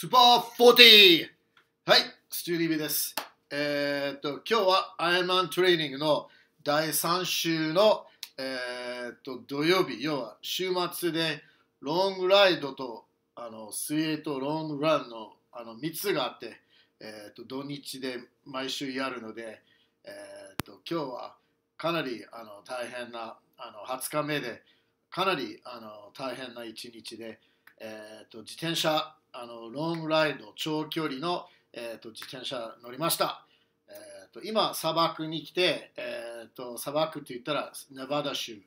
スーパー 40! はい、スチューリビーです。えーっと、今日はアイアンマントレーニングの第3週の、えーっと土曜日、要は週末でロングライドとあの水泳とロングランのあの3つがあって、えーっと土日で毎週やるので、えっと今日はかなりあの大変なあの20日目でかなりあの大変な一日で、えー、と自転車あのロングライド長距離の、えー、と自転車乗りました、えー、と今砂漠に来て、えー、と砂漠と言ったらネバダ州、えー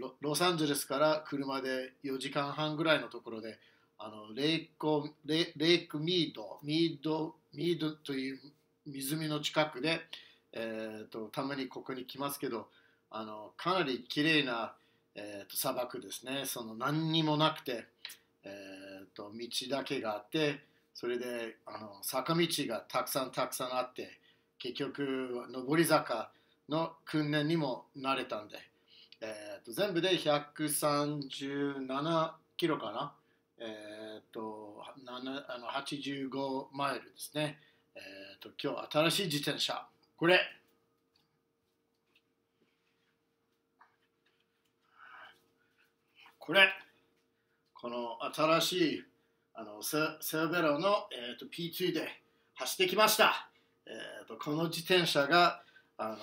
ロロサンゼルスから車で4時間半ぐらいのところであのレイコレレイクミードミードミードという湖の近くで、えー、とたまにここに来ますけどあのかなり綺麗なえー、と砂漠ですね、その何にもなくて、えー、と道だけがあって、それであの坂道がたくさんたくさんあって、結局、上り坂の訓練にも慣れたんで、えー、と全部で137キロかな、えー、とあの85マイルですね、えー、と今日新しい自転車、これ。これ、新しいあのセセーベロの、えー、と P2 で走ってきました。えー、とこの自転車があの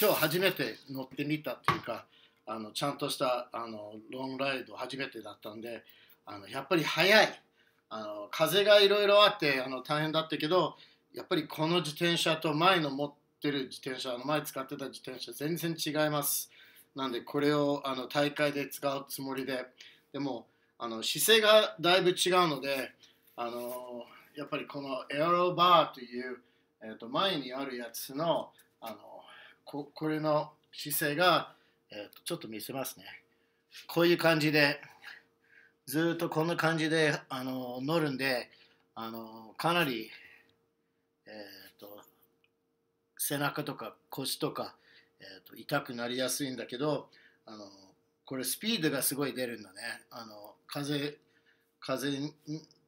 今日初めて乗ってみたというか、あのちゃんとしたあのロングライド初めてだったんで、あのやっぱり速い。あの風がいろいろあってあの大変だったけど、やっぱりこの自転車と前の持ってる自転車、の前使ってた自転車全然違います。なんでこれをあの大会で使うつもりで、でもあの姿勢がだいぶ違うので、あのやっぱりこのエアロバーという、えー、と前にあるやつのあのここれの姿勢が、えー、とちょっと見せますね。こういう感じで、ずっとこんな感じであの乗るんで、あのかなり、えー、と背中とか腰とか、えー、と痛くなりやすいんだけどあのこれスピードがすごい出るんだね。あの風風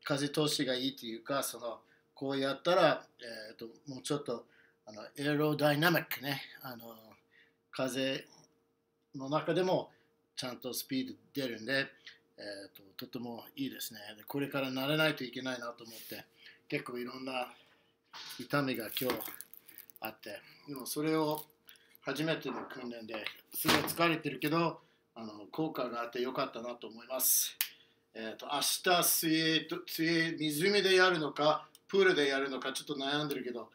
風通しがいいというかそのこうやったら、えー、ともうちょっとあのエロダイナミックね。あの風の中でもちゃんとスピード出るんで、えー、ととてもいいですね。でこれから慣れないといけないなと思って結構いろんな痛みが今日あってでもそれを初めての訓練ですごい疲れてるけどあの効果があってよかったなと思います。えーと、明日水泳と水泳湖でやるのかプールでやるのかちょっと悩んでるけど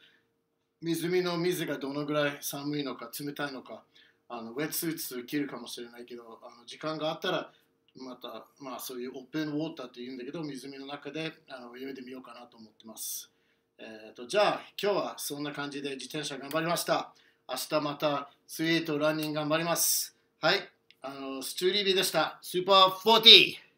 湖の水がどのぐらい寒いのか冷たいのかあのウェットスーツ着るかもしれないけどあの時間があったらまた、まあ、そういうオープンウォーターって言うんだけど湖の中であの泳いでみようかなと思ってます。えーと、じゃあ今日はそんな感じで自転車頑張りました。明日また水泳とランニング頑張ります。はい、あのスチューリービーでした。スーパー 40!